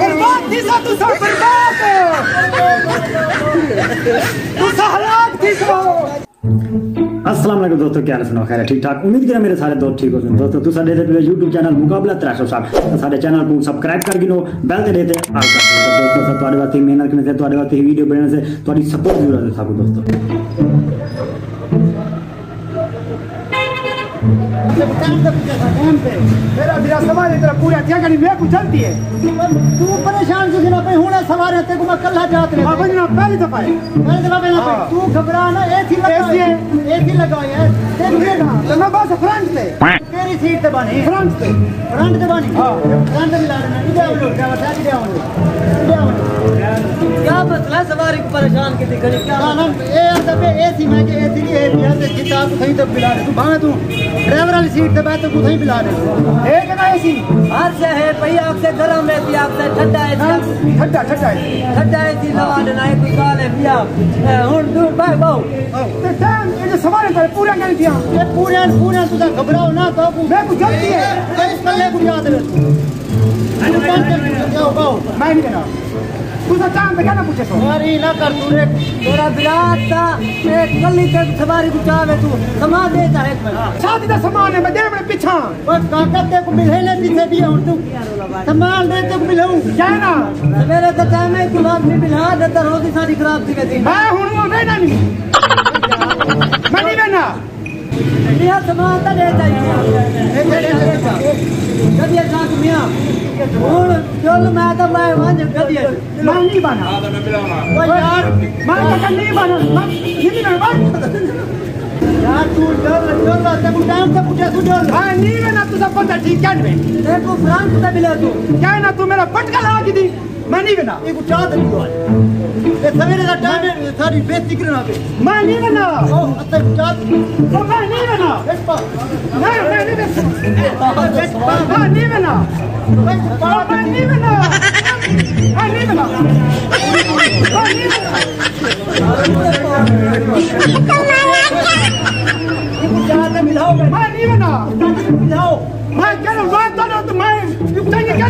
برباد تھی سا تو سا برباد تو سا ہلاک تھی سا السلام علیکم دوستو، کیا سنو خیر ہے ٹھیک ٹھاک؟ امید کریں میرے سارے دوست ٹھیک ہو سن دوستو، تو ساڈے دے یوٹیوب چینل مقابلہ 300 سال ساڈے چینل کو سبسکرائب کر گنو، بیل تے دیتے۔ آل کر دو دوستو تواڈے واسطے محنت کرنے سے تواڈے واسطے ویڈیو بنانے سے تواڈی سپورٹ ضرورت ہے سب دوستو میرا میرا سوال ادھر پورا تھیا کہ میں کو جلدی ہے؟ تو پریشان جو جنا پہ ہونا سوارے تے کو کلا جات رہے ماں بننا پہلی دفعہ ہے۔ میں جواب نہ پہ تو گھبرا نہ اے تھی لگا؟ اے تھی لگا ہے۔ تے تو میں بس فرنٹ تے تیری سیٹ تے بانی۔ فرنٹ تے فرنٹ تے بانی۔ ہاں۔ فرنٹ تے لاڑنا نہیں جاو لو کیا بتا سواری کو پریشان کی دکھڑی کیا نا اے اندر پہ اے تھی میں کہ اے تھی اے تھی تے کتاب کو کہیں تے بلا دے تو بھاوے تو ڈرائیور والی سیٹ تے بیٹھ تو کہیں بلا دے۔ ایک نہ ایسی ہر سے ہے پئی آپ سے گرم ہے تھی آپ سے ٹھنڈا ہے تھی ٹھڈا ٹھڈا ہے۔ ٹھنڈا ہے تھی لوا دینا ہے کوئی سال ہے بیا ہن دور بائی باو تے ٹائم یہ سوال پر پورا کر دیا۔ یہ پورے پورے تو گھبراؤ نہ تو میں کو جلدی ہے۔ کلے کو یاد رکھ۔ باو میں نہیں کہنا۔ تو سا ٹائم پہ کہنا پوچھے سو سواری نہ کر تو رے تیرا بلاد تھا ایک کلی تے سواری کو چاہے تو سما دے تا ایک منٹ شادی دا سامان ہے میں دے بڑے پیچھا بس کاکا تے کو ملے لے پیچھے بھی ہوں تو سامان دے تے کو ملوں کہنا میرے تو ٹائم ہے کہ بات بھی ملا دے تے روزی ساری خراب تھی میں میں ہوں وہ رہنا نہیں میں نہیں رہنا میاں سامان تا دے تا کدی ساتھ میاں ہن چل میں تا میں وانج کدی میں نہیں بنا او یار میں کہتا نہیں بنا میں نہیں بنا یار تو چل چل تے ٹائم تے پوچھے تو چل میں نہیں رہنا تو سب پتہ ٹھیک ہے نہیں تے کو فرانک تے ملے تو کہنا تو میرا پٹکا لا کے دی میں نہیں یہ کو چاہ تے دیو اے سویرے دا ٹائم ہے ساری بے کرنا پہ میں نہیں او اتے چاہ او میں نہیں ایک پا میں میں نہیں رہنا میں نہیں او میں نہیں رہنا میں نہیں رہنا میں نہیں تے ملاؤ میں نہیں رہنا یہ تنگ